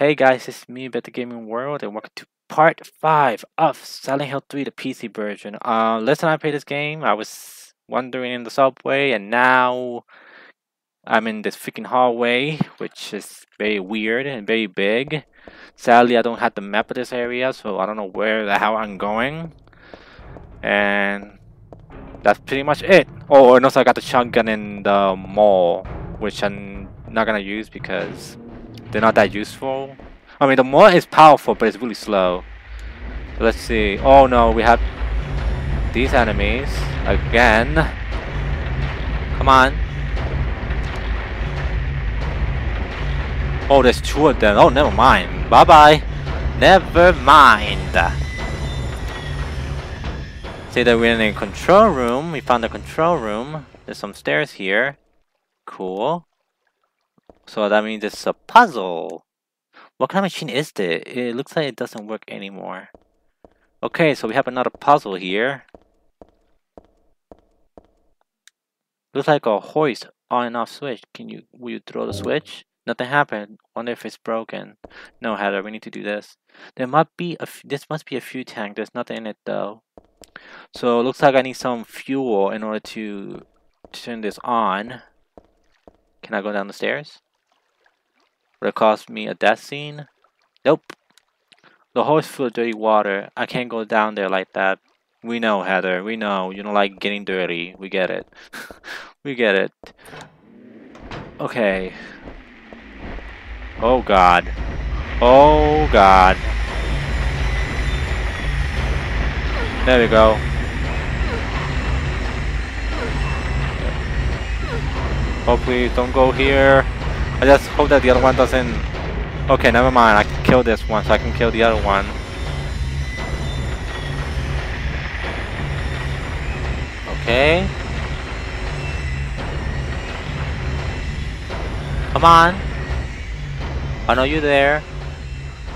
Hey guys, it's me, Beto Gaming World, and welcome to part 5 of Silent Hill 3, the PC version. Uh, last time I played this game, I was wandering in the subway, and now I'm in this freaking hallway, which is very weird and very big. Sadly, I don't have the map of this area, so I don't know where the hell I'm going. And that's pretty much it. Oh, and also I got the shotgun in the mall, which I'm not gonna use because they're not that useful. I mean, the mall is powerful, but it's really slow. Let's see. Oh no, we have these enemies again. Come on. Oh, there's two of them. Oh, never mind. Bye bye. Never mind. See that we're in a control room. We found the control room. There's some stairs here. Cool. So that means it's a puzzle. What kind of machine is this? It looks like it doesn't work anymore. Okay, so we have another puzzle here. Looks like a hoist on and off switch. Can you, will you throw the switch? Nothing happened. Wonder if it's broken. No, Heather, we need to do this. There might be a, this must be a fuel tank. There's nothing in it though. So it looks like I need some fuel in order to turn this on. Can I go down the stairs? Would it cost me a death scene? Nope. The is full of dirty water. I can't go down there like that. We know, Heather. We know. You don't like getting dirty. We get it. we get it. Okay. Oh, God. Oh, God. There we go. Hopefully, don't go here. I just hope that the other one doesn't... Okay, never mind. I can kill this one, so I can kill the other one. Okay. Come on. I know you there.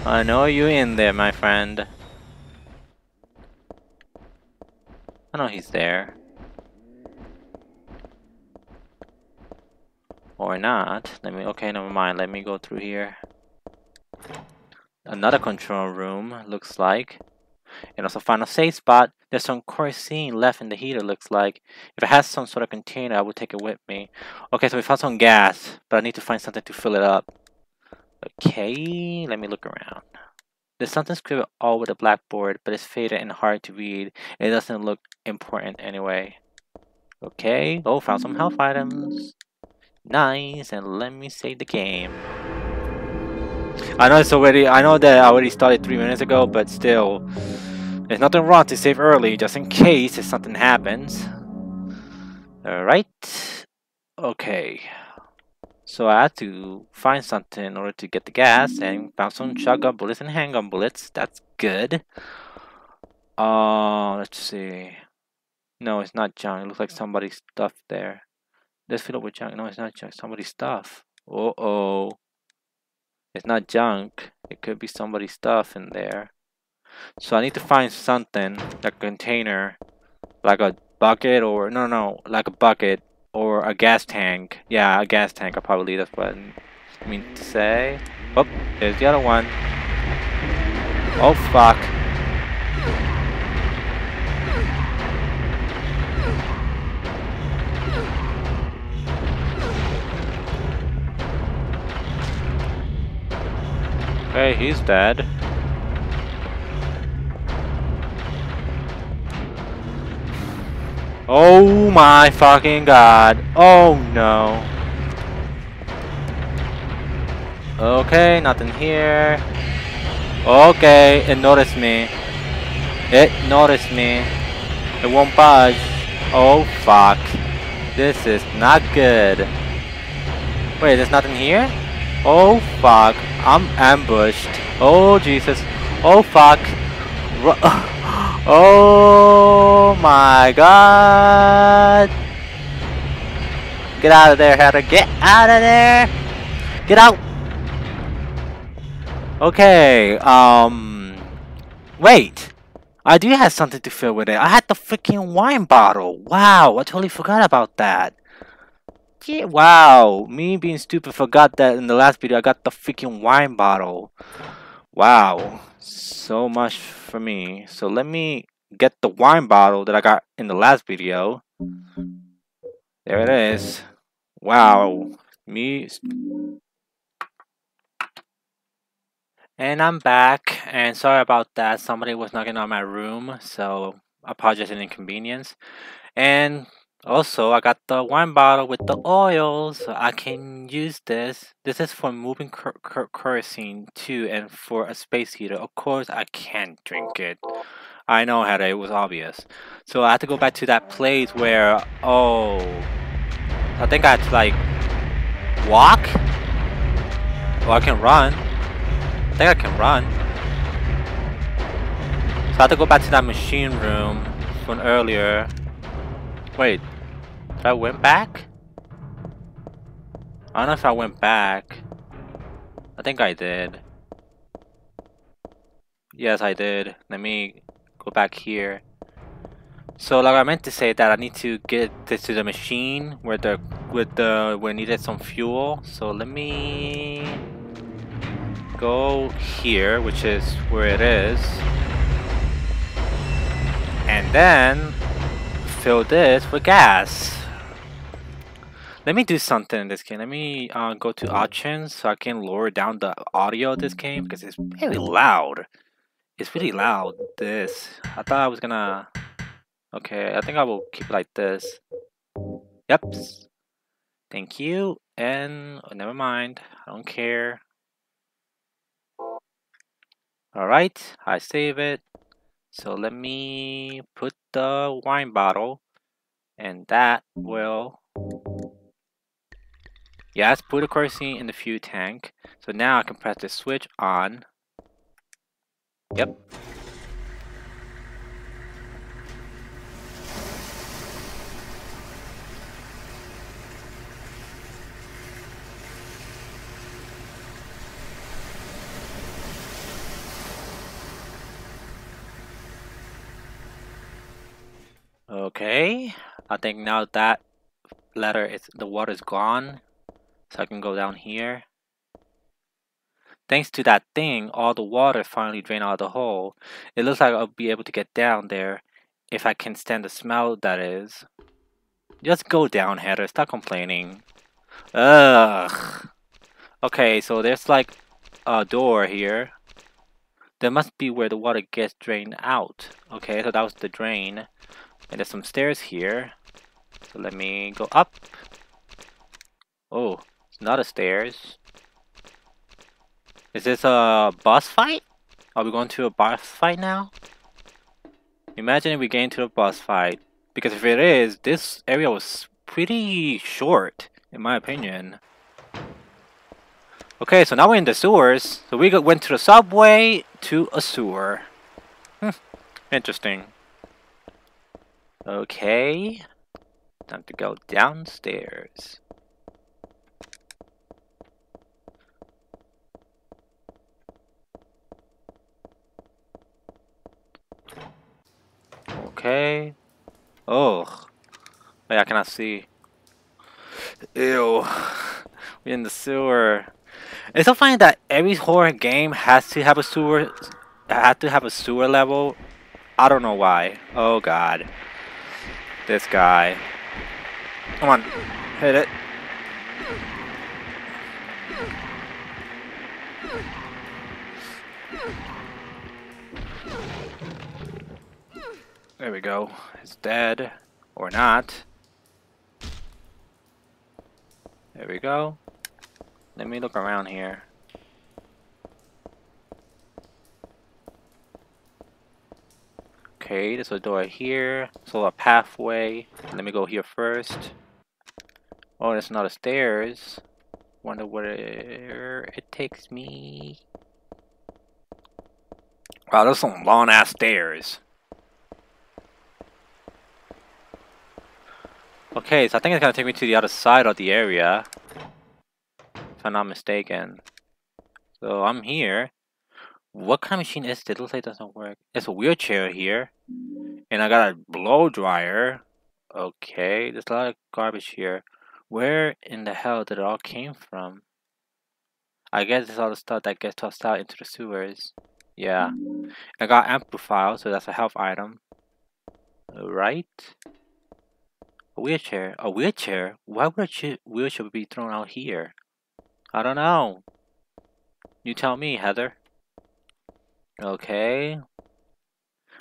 I know you in there, my friend. I know he's there. Or not. Let me, okay, never mind. Let me go through here. Another control room, looks like. And also find a safe spot. There's some kerosene left in the heater, looks like. If it has some sort of container, I will take it with me. Okay, so we found some gas, but I need to find something to fill it up. Okay, let me look around. There's something scribbled all over the blackboard, but it's faded and hard to read. It doesn't look important anyway. Okay, oh, found some health items. Nice, and let me save the game. I know it's already, I know that I already started three minutes ago, but still, there's nothing wrong to save early, just in case if something happens. Alright, okay. So I had to find something in order to get the gas, and found some shotgun bullets and handgun bullets, that's good. Uh, let's see. No, it's not junk, it looks like somebody's stuff there. Let's fill up with junk. No, it's not junk. Somebody's stuff. Uh oh. It's not junk. It could be somebody's stuff in there. So I need to find something, like a container, like a bucket or no, no, like a bucket or a gas tank. Yeah, a gas tank. I probably that's what I mean to say. Oh, there's the other one. Oh fuck. Okay, he's dead. Oh my fucking god. Oh no. Okay, nothing here. Okay, it noticed me. It noticed me. It won't budge. Oh fuck. This is not good. Wait, there's nothing here? Oh fuck. I'm ambushed. Oh Jesus. Oh fuck. Oh my god. Get out of there, Heather. Get out of there. Get out. Okay, um... Wait. I do have something to fill with it. I had the freaking wine bottle. Wow, I totally forgot about that. It? Wow, me being stupid forgot that in the last video I got the freaking wine bottle. Wow, so much for me. So let me get the wine bottle that I got in the last video. There it is. Wow, me. And I'm back, and sorry about that. Somebody was knocking on my room, so apologize for the inconvenience. And also, I got the wine bottle with the oil, so I can use this. This is for moving kerosene too, and for a space heater. Of course, I can't drink it. I know, Heather, it was obvious. So I had to go back to that place where, oh, I think I had to like walk? Oh, I can run. I think I can run. So I have to go back to that machine room from earlier. Wait, I went back? I don't know if I went back. I think I did. Yes, I did. Let me go back here. So like I meant to say that I need to get this to the machine where the with the where needed some fuel. So let me go here, which is where it is. And then fill this with gas. Let me do something in this game. Let me uh, go to options so I can lower down the audio of this game because it's really loud. It's really loud, this. I thought I was gonna... Okay, I think I will keep it like this. Yep. Thank you. And oh, never mind. I don't care. Alright, I save it. So let me put the wine bottle and that will Put a kerosene in the fuel tank. So now I can press the switch on. Yep. Okay, I think now that letter is the water is gone so I can go down here. Thanks to that thing, all the water finally drained out of the hole. It looks like I'll be able to get down there if I can stand the smell that is. Just go down, Heather. Stop complaining. Ugh. Okay, so there's like a door here. There must be where the water gets drained out. Okay, so that was the drain. And there's some stairs here. So let me go up. Oh, it's not a stairs. Is this a boss fight? Are we going to a boss fight now? Imagine if we get into a boss fight. Because if it is, this area was pretty short, in my opinion. Okay, so now we're in the sewers. So we went to the subway to a sewer. Hmm, interesting. Okay. Time to go downstairs. Okay. Oh. Wait, I cannot see. Ew. We're in the sewer. It's so funny that every horror game has to have a sewer have to have a sewer level. I don't know why. Oh god. This guy. Come on. Hit it. There we go. It's dead. Or not. There we go. Let me look around here. Okay, there's a door here. So a pathway. Let me go here first. Oh, there's not a stairs. Wonder where it takes me. Wow, there's some long ass stairs. Okay, so I think it's gonna take me to the other side of the area. If I'm not mistaken. So I'm here. What kind of machine is this? It looks like it doesn't work. It's a wheelchair here. And I got a blow dryer. Okay, there's a lot of garbage here. Where in the hell did it all came from? I guess it's all the stuff that gets tossed out into the sewers. Yeah. I got amplifier, so that's a health item. Right? A wheelchair. A wheelchair? Why would a wheelchair be thrown out here? I don't know. You tell me, Heather. Okay.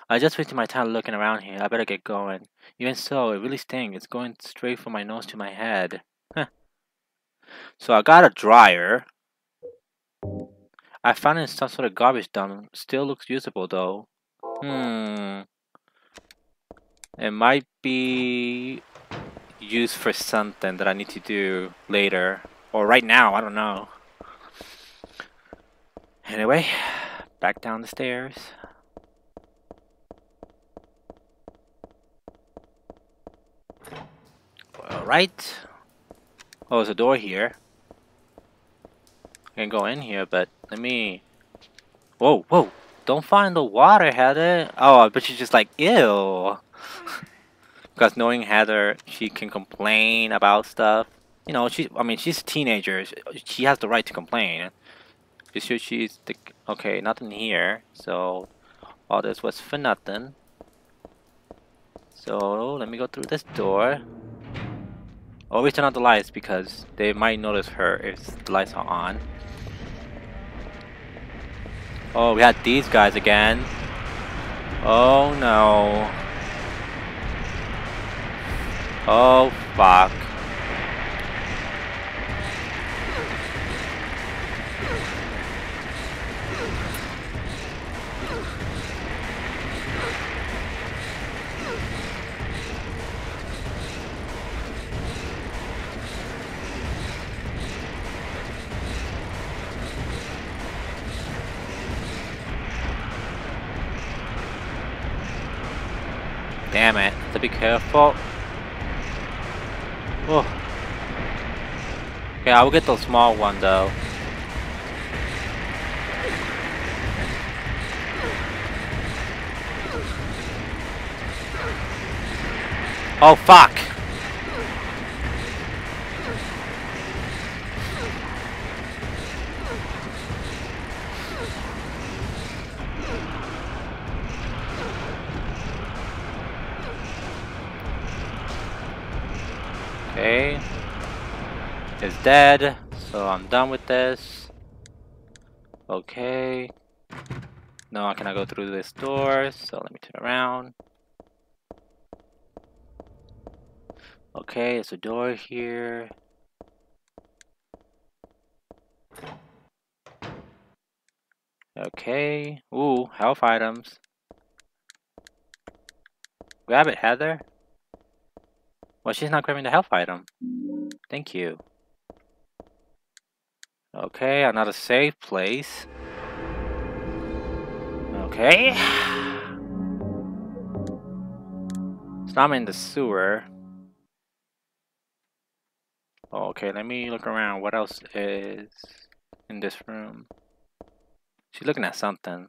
I just wasted my time looking around here. I better get going. Even so, it really stinks. It's going straight from my nose to my head. So I got a dryer. I found it in some sort of garbage dump. Still looks usable though. Hmm. It might be used for something that I need to do later. Or right now, I don't know. Anyway, back down the stairs. Alright. Oh, there's a door here. I can go in here, but let me... Whoa, whoa! Don't find the water, Heather! Oh, but she's just like, ew! because knowing Heather, she can complain about stuff. You know, she. I mean, she's a teenager. She has the right to complain. Just sure she's the... Okay, nothing here. So, all this was for nothing. So, let me go through this door. Always turn out the lights because they might notice her if the lights are on. Oh, we had these guys again. Oh no. Oh fuck. Damn it, to be careful. Okay, I will get the small one though. Oh fuck! Okay. It's dead, so I'm done with this. Okay. No, I cannot go through this door, so let me turn around. Okay, it's a door here. Okay. Ooh, health items. Grab it, Heather. Well, she's not grabbing the health item. Thank you. Okay, another safe place. Okay. So I'm in the sewer. Okay, let me look around. What else is in this room? She's looking at something.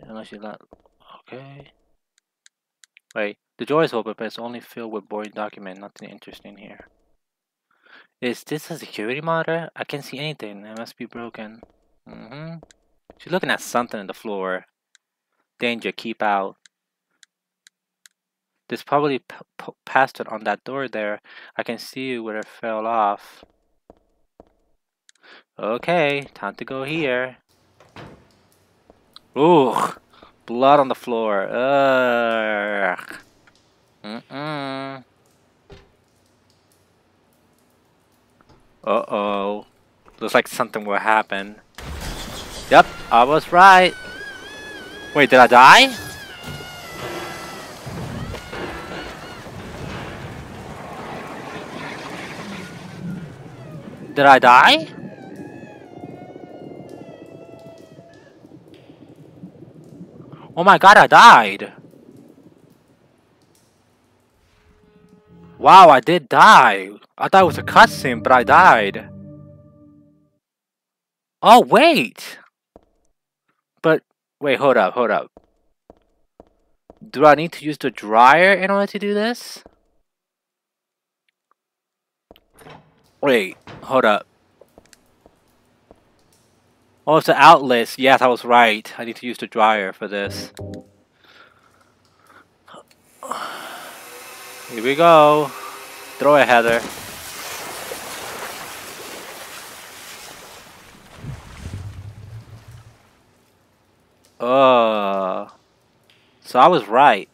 Unless she's not... Okay. Wait, the door is open, but it's only filled with boring document. Nothing interesting here. Is this a security monitor? I can't see anything. It must be broken. Mm-hmm. She's looking at something in the floor. Danger, keep out. There's probably it on that door there. I can see where it fell off. Okay, time to go here. Ooh, blood on the floor. Ugh. Mm-mm. Uh-oh. Looks like something will happen. Yep, I was right. Wait, did I die? Did I die? Oh my god, I died! Wow, I did die! I thought it was a cutscene, but I died. Oh, wait! But, wait, hold up, hold up. Do I need to use the dryer in order to do this? Wait, hold up. Oh, it's the outlets. Yes, I was right. I need to use the dryer for this. Here we go. Throw it, Heather. Uh, so I was right.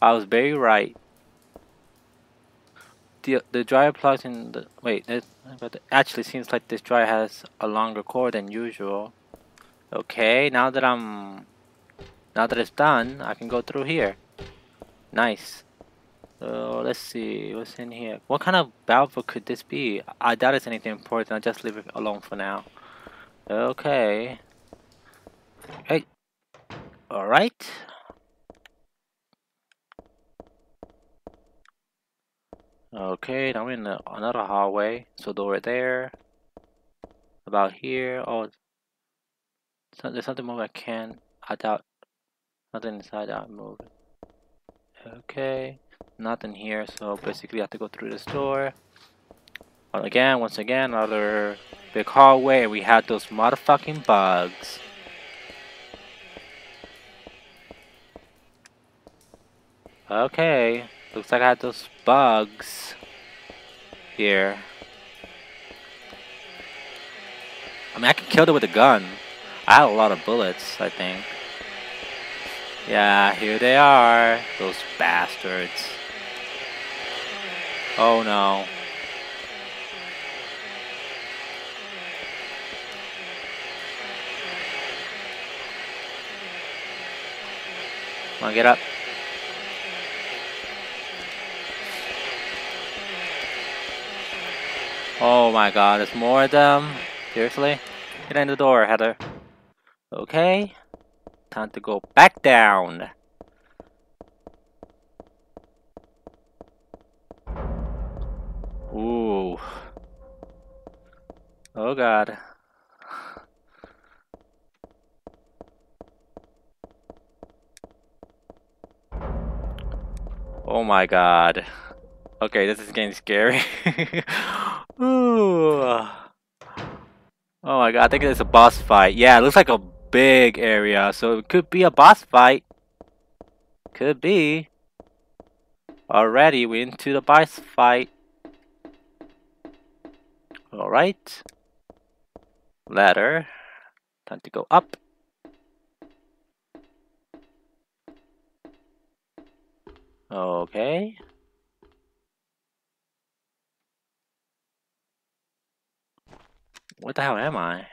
I was very right. The the dryer plugs in the wait. It, but actually seems like this dryer has a longer cord than usual. Okay, now that I'm now that it's done, I can go through here. Nice. So let's see what's in here. What kind of valve could this be? I doubt it's anything important. I'll just leave it alone for now. Okay. Hey, all right. Okay, now we're in the, another hallway. So door there. About here. Oh, so there's something more I can. I doubt. Nothing inside out move. Okay, nothing here. So basically, I have to go through this door. again, once again, another big hallway, and we have those motherfucking bugs. Okay, looks like I had those bugs here. I mean, I can kill them with a gun. I had a lot of bullets, I think. Yeah, here they are. Those bastards. Oh no. Come on, get up. Oh my god, there's more of them? Seriously? Get in the door, Heather. Okay. Time to go back down. God. Oh my god. Okay, this is getting scary. Oh my god, I think it's a boss fight. Yeah, it looks like a big area, so it could be a boss fight. Could be. Already, we're into the boss fight. Alright. Ladder. Time to go up. Okay. What the hell am I?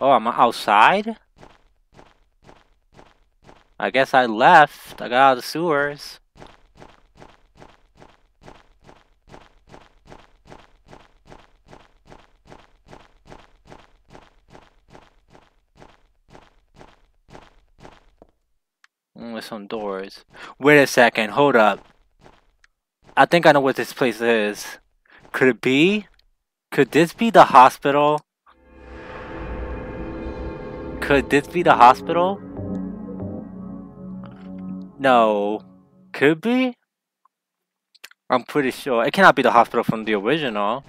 Oh, I'm outside? I guess I left. I got out of the sewers. Some doors. Wait a second, hold up. I think I know what this place is. Could it be? Could this be the hospital? Could this be the hospital? No. Could be? I'm pretty sure. It cannot be the hospital from the original.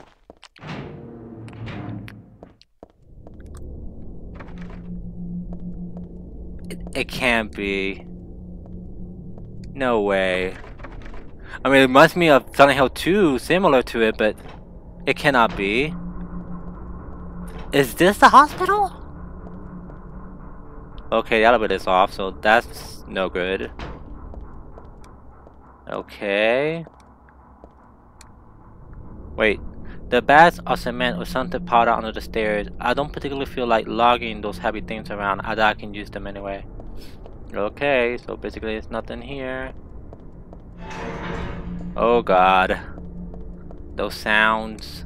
It, it can't be. No way. I mean, it reminds me of Silent Hill 2 similar to it, but it cannot be. Is this the hospital? Okay, the elevator is off, so that's no good. Okay. Wait. The bags are cement or something powder under the stairs. I don't particularly feel like logging those heavy things around. I I can use them anyway. Okay, so basically it's nothing here. Oh god. Those sounds.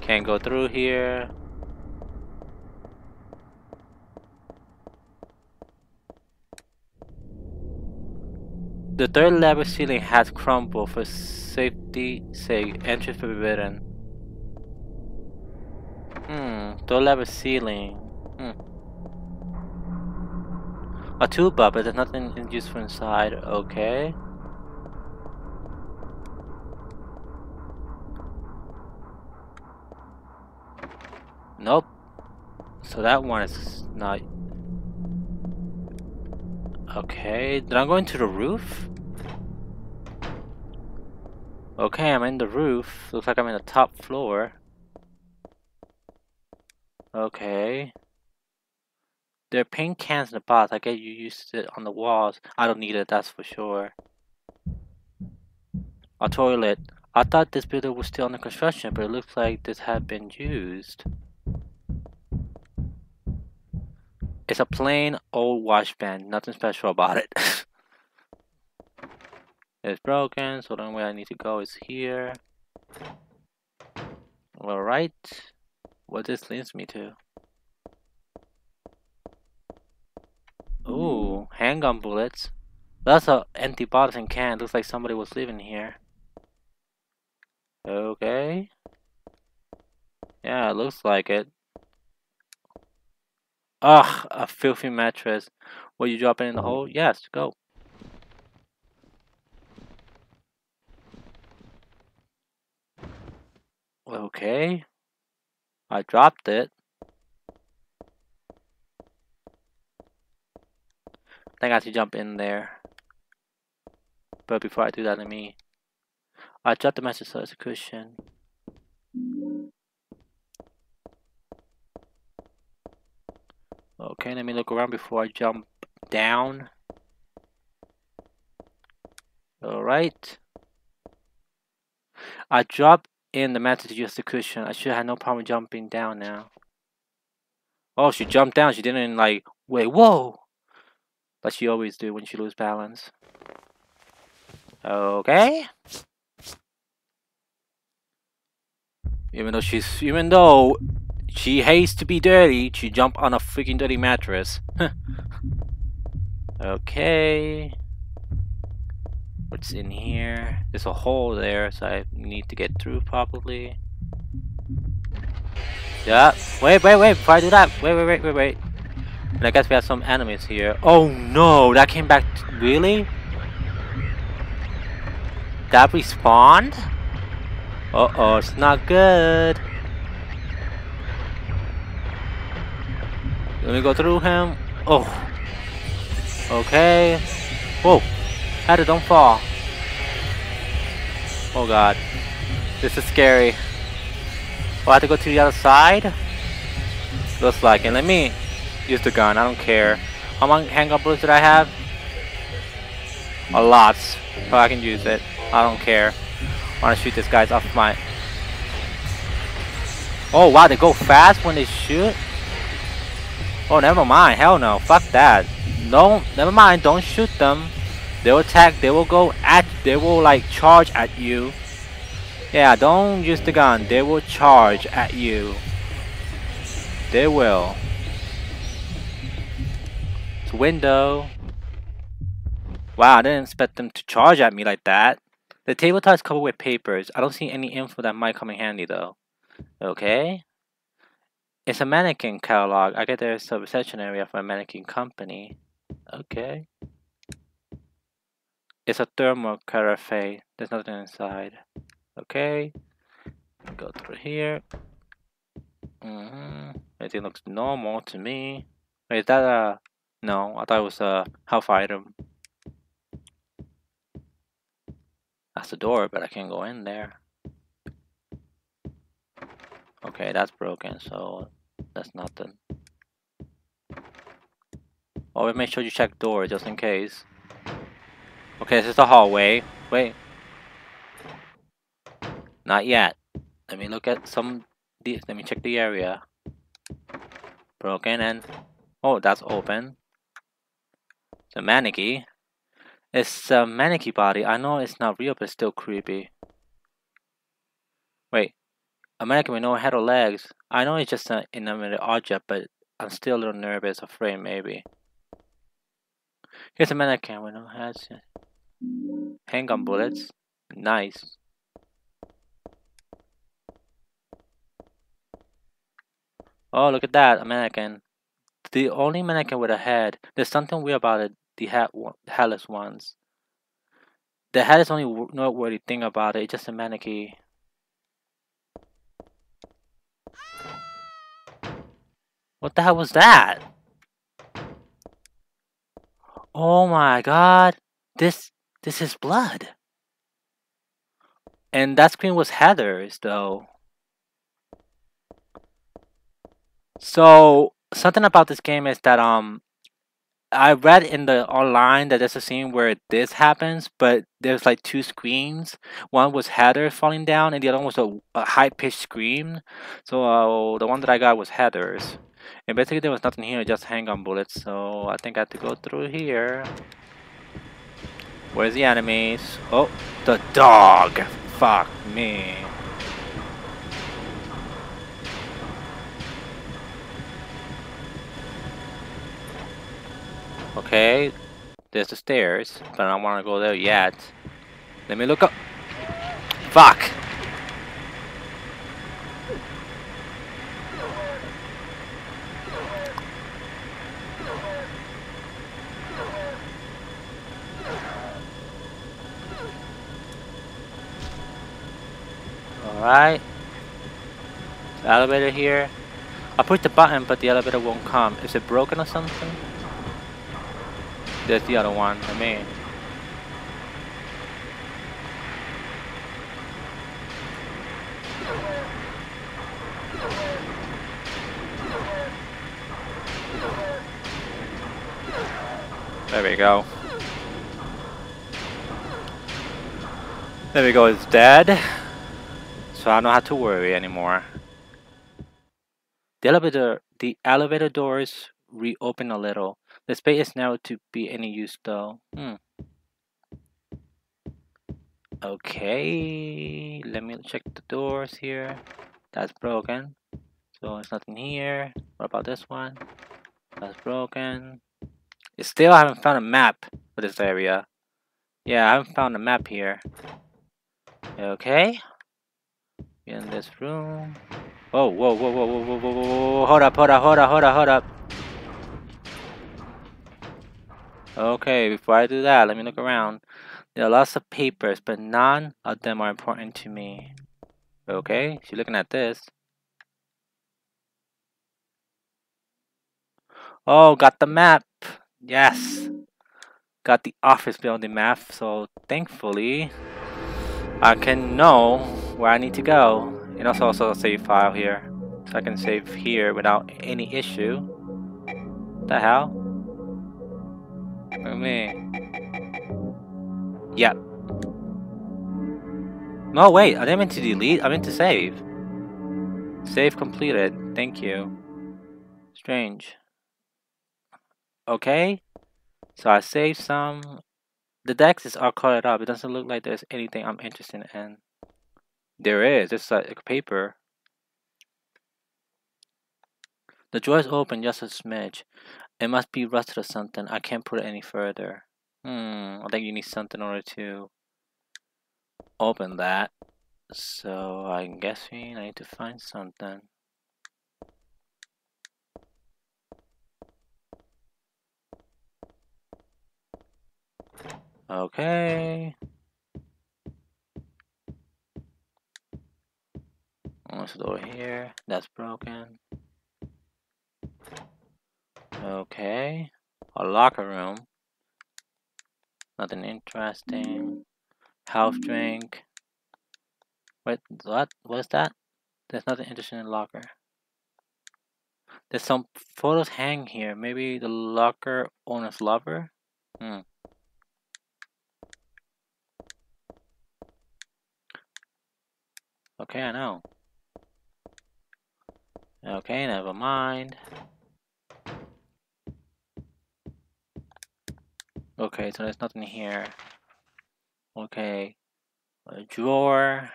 Can't go through here. The third level ceiling has crumbled for safety sake. Entry forbidden. Hmm, third level ceiling. Hmm. A tuba, but there's nothing useful inside. Okay. Nope. So that one is not... Okay, did I go into the roof? Okay, I'm in the roof. Looks like I'm in the top floor. Okay. There are paint cans in the box. I get you used to it on the walls. I don't need it, that's for sure. A toilet. I thought this building was still under construction, but it looks like this had been used. It's a plain old wash bin. Nothing special about it. it's broken, so the only way I need to go is here. Alright. What this leads me to. Ooh, handgun bullets. That's a empty bottles and can. Looks like somebody was living here. Okay. Yeah, it looks like it. Ugh, a filthy mattress. Will you drop it in the hole? Yes, go. Okay. I dropped it. I have to jump in there. But before I do that, let me... I dropped the message so it's a cushion. Okay, let me look around before I jump down. Alright. I dropped in the method to use the cushion. I should have no problem jumping down now. Oh, she jumped down. She didn't like, wait, whoa! But she always do when she lose balance. Okay. Even though she's, even though she hates to be dirty. She jumped on a freaking dirty mattress. okay. What's in here? There's a hole there, so I need to get through probably. Yeah. Wait, wait, wait. Before I do that, wait, wait, wait, wait, wait. And I guess we have some enemies here. Oh no, that came back. Really? That respawned? Uh oh, it's not good. Let me go through him. Oh. Okay. Whoa. Did don't fall. Oh god. This is scary. Oh, I have to go to the other side? Looks like it. Let me use the gun. I don't care. How many handgun bullets did I have? A lot. So I can use it. I don't care. I want to shoot this guys off my... Oh wow, they go fast when they shoot? Oh, never mind. Hell no. Fuck that. No, never mind. Don't shoot them. They'll attack. They will go at. They will like charge at you. Yeah, don't use the gun. They will charge at you. They will. Window. Wow, I didn't expect them to charge at me like that. The tabletop is covered with papers. I don't see any info that might come in handy though. Okay. It's a mannequin catalog. I get there's a reception area for a mannequin company. Okay. It's a thermal carafe. There's nothing inside. Okay. Go through here. Mm -hmm. Everything looks normal to me. Wait, is that a... No, I thought it was a health item. That's the door, but I can't go in there. Okay, that's broken, so that's nothing. Always make sure you check door just in case. Okay, this is the hallway. Wait. Not yet. Let me look at some... Let me check the area. Broken and... Oh, that's open. The mannequin. It's a mannequin body. I know it's not real, but it's still creepy. Wait. A mannequin with no head or legs. I know it's just an inanimate object, but I'm still a little nervous, afraid maybe. Here's a mannequin with no heads. Handgun bullets. Nice. Oh, look at that, a mannequin. the only mannequin with a head. There's something weird about it. The headless ones. The head is only noteworthy thing about it. It's just a mannequin. What the hell was that? Oh my god. This this is blood. And that screen was Heather's though. So something about this game is that um I read in the online that there's a scene where this happens, but there's like two screams. One was Heather falling down, and the other one was a, a high pitched scream. So uh, the one that I got was Heather's. And basically there was nothing here, just handgun bullets. So I think I have to go through here. Where's the enemies? Oh, the dog! Fuck me. Okay, there's the stairs, but I don't want to go there yet. Let me look up. Fuck! Alright. Elevator here. I pushed the button, but the elevator won't come. Is it broken or something? There's the other one, I mean. There we go. There we go, it's dead. So I don't have to worry anymore. The elevator the elevator doors reopen a little. The space is now to be any use though. Hmm. Okay, let me check the doors here. That's broken. So it's nothing here. What about this one? That's broken. I still haven't found a map for this area. Yeah, I haven't found a map here. Okay. In this room. Oh, whoa, whoa, whoa, whoa, whoa, whoa, whoa, hold up, hold up, hold up, hold up, hold up. Okay, before I do that, let me look around. There are lots of papers, but none of them are important to me. Okay, she's looking at this. Oh, got the map. Yes. Got the office building map, so thankfully I can know where I need to go. And also, also a save file here. So I can save here without any issue. The hell? Me. Yep. No, wait, I didn't mean to delete, I meant to save. Save completed, thank you. Strange. Okay, so I saved some. The decks are colored up, it doesn't look like there's anything I'm interested in. There is, it's a paper. The drawer is open just a smidge. It must be rusted or something. I can't put it any further. Hmm, I think you need something in order to open that. So I'm guessing I need to find something. Okay. What's door here? That's broken. Okay. A locker room. Nothing interesting. Health drink. Wait, what? What's that? There's nothing interesting in the locker. There's some photos hang here. Maybe the locker owner's lover? Hmm. Okay, I know. Okay, never mind. Okay, so there's nothing here. Okay, a drawer,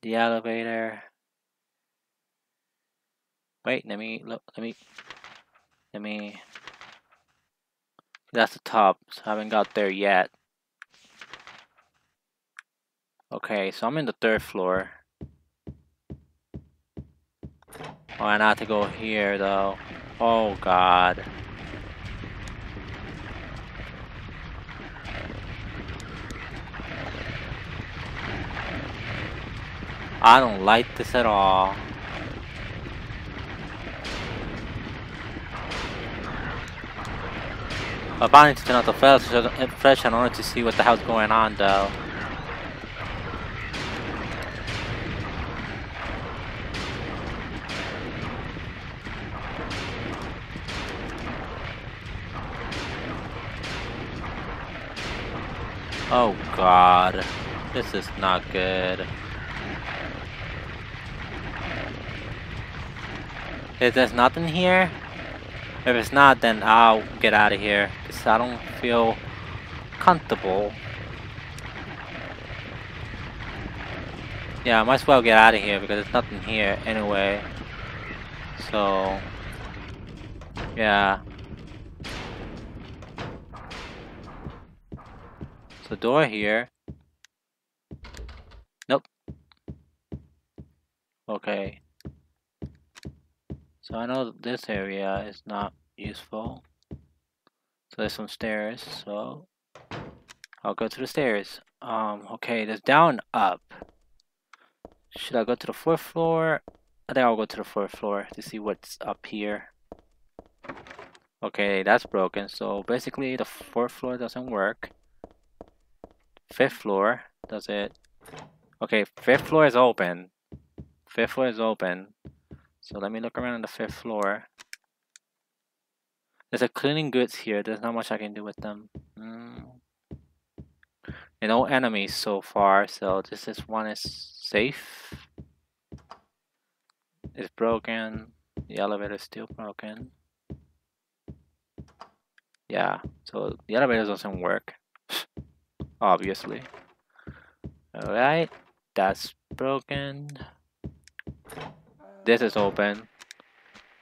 the elevator. Wait, let me look. Let me. Let me. That's the top. So I haven't got there yet. Okay, so I'm in the third floor. Oh, I have to go here though. Oh god. I don't like this at all. I finally to turn out the flash in order to see what the hell's going on though. Oh god, this is not good. If there's nothing here, if it's not, then I'll get out of here. Because I don't feel comfortable. Yeah, I might as well get out of here because there's nothing here anyway. So, yeah. So door here. Nope. Okay. So I know this area is not useful. So there's some stairs, so I'll go to the stairs. Um, okay, there's down up. Should I go to the fourth floor? I think I'll go to the fourth floor to see what's up here. Okay, that's broken. So basically the fourth floor doesn't work. Fifth floor, does it? Okay, fifth floor is open. Fifth floor is open. So let me look around on the fifth floor. There's a cleaning goods here. There's not much I can do with them. Mm. And no enemies so far, so this is one is safe. It's broken. The elevator is still broken. Yeah, so the elevator doesn't work. Obviously. Alright, that's broken this is open.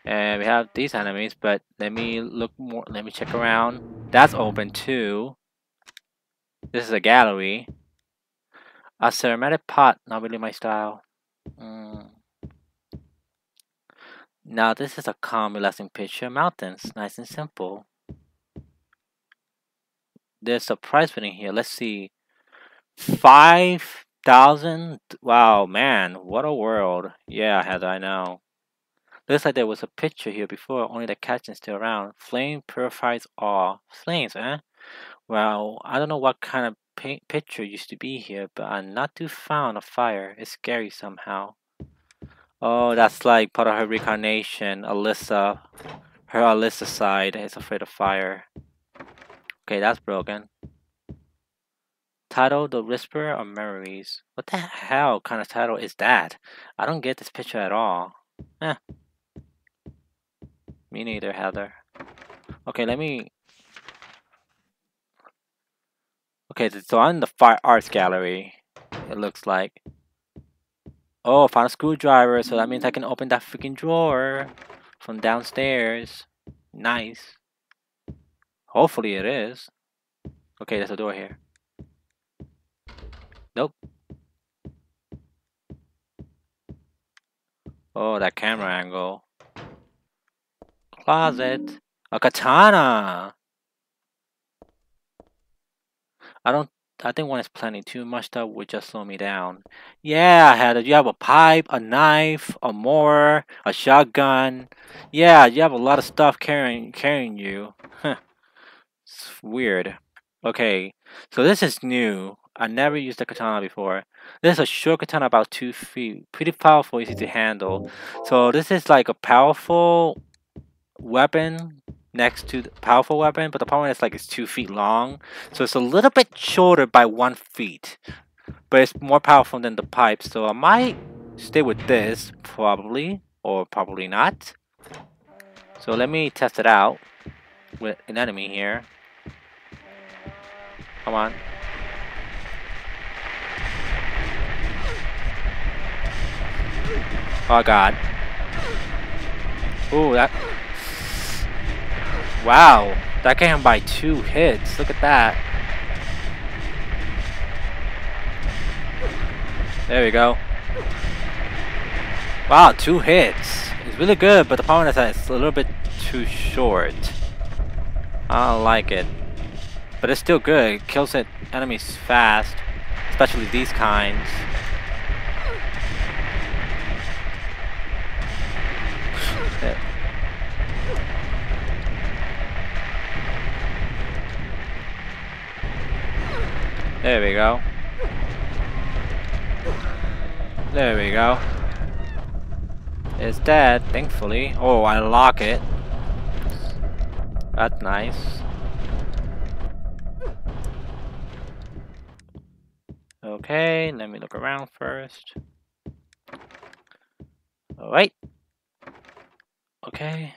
And we have these enemies but let me look more let me check around. That's open too. This is a gallery. A ceramic pot not really my style. Mm. now this is a calm relaxing picture. Mountains nice and simple. There's a price fitting here. Let's see. Five thousand? Wow, man, what a world. Yeah, Heather, I know. Looks like there was a picture here before, only the caption's still around. Flame purifies all. Flames, eh? Well, I don't know what kind of picture used to be here, but I'm not too fond of fire. It's scary somehow. Oh, that's like part of her reincarnation. Alessa, her Alessa side is afraid of fire. Okay, that's broken. Title The Whisperer of Memories. What the hell kind of title is that? I don't get this picture at all. Eh. Me neither, Heather. Okay, let me... Okay, so I'm in the Fire Arts Gallery. It looks like. Oh, found a screwdriver, so that means I can open that freaking drawer from downstairs. Nice. Hopefully it is. Okay, there's a door here. Nope. Oh, that camera angle. Closet. A katana! I don't I think one is plenty. Too much that would just slow me down. Yeah, I had it. You have a pipe, a knife, a mower, a shotgun. Yeah, you have a lot of stuff carrying carrying you. it's weird. Okay, so this is new. I never used a katana before. This is a short katana about 2 feet. Pretty powerful, easy to handle. So this is like a powerful weapon next to the powerful weapon, but the problem is like it's 2 feet long. So it's a little bit shorter by 1 feet. But it's more powerful than the pipe, so I might stay with this, probably. Or probably not. So let me test it out with an enemy here. Come on. Oh god. Ooh, that... Wow. That came by two hits. Look at that. There we go. Wow, two hits. It's really good, but the problem is that it's a little bit too short. I don't like it. But it's still good. It kills it enemies fast. Especially these kinds. There we go. There we go. It's dead, thankfully. Oh, I lock it. That's nice. Okay, let me look around first. Oh, Alright. Okay.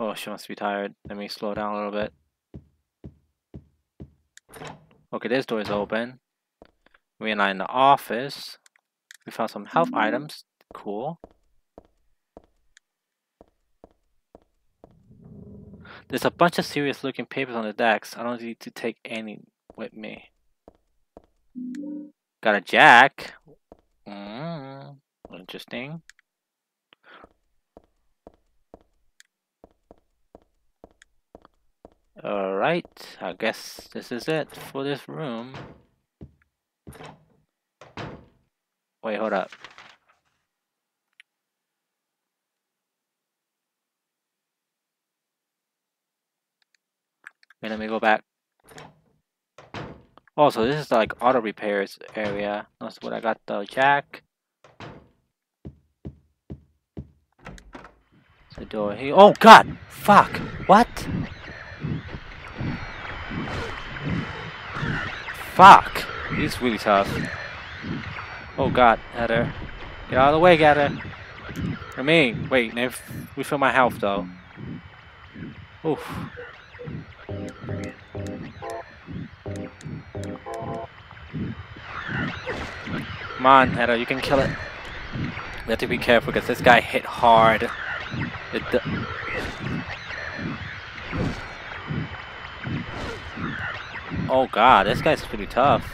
Oh, she must be tired. Let me slow down a little bit. Okay, this door is open. We are now in the office. We found some health items. Cool. There's a bunch of serious looking papers on the decks. I don't need to take any with me. Got a jack. Mm, interesting. Alright, I guess this is it for this room. Wait, hold up. Okay, let me go back. Oh, so this is like auto repairs area. That's what I got the jack. The door here. Oh god! Fuck! What? Fuck! He's really tough. Oh god, Heather. Get out of the way, Heather. For me. Wait, me refill my health though. Oof. Come on, Heather, you can kill it. We have to be careful because this guy hit hard. It Oh god, this guy's pretty tough.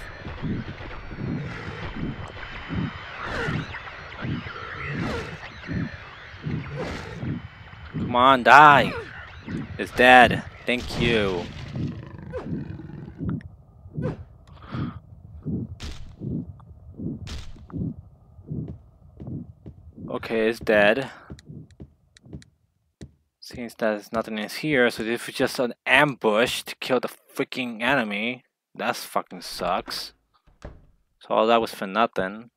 Come on, die! It's dead. Thank you. Okay, it's dead. Since there's nothing is here, so this was just an ambush to kill the freaking enemy. That's fucking sucks. So all that was for nothing.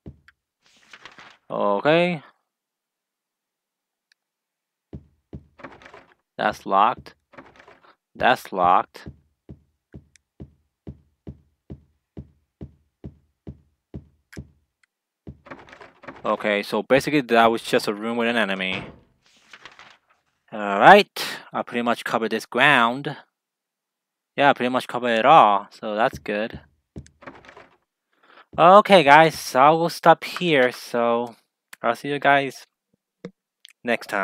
Okay. That's locked. That's locked. Okay, so basically that was just a room with an enemy. Alright, I pretty much covered this ground. Yeah, pretty much covered it all, so that's good. Okay guys, so I will stop here, so I'll see you guys next time.